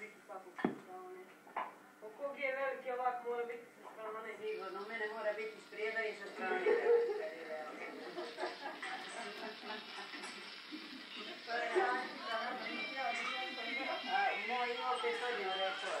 biti svakog puta one. Kog je veliki ovak mora biti sa strane, one sigurno, mene mora biti s prijeda i sa strane. Moj oče je sadio rekord.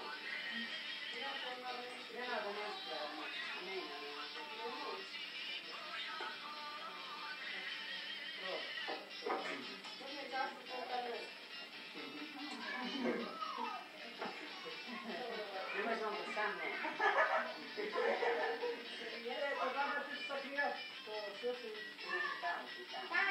Bye.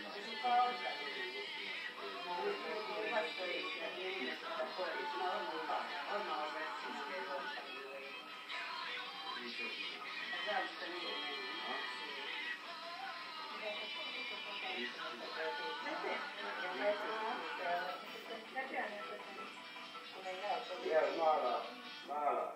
骂了，骂了。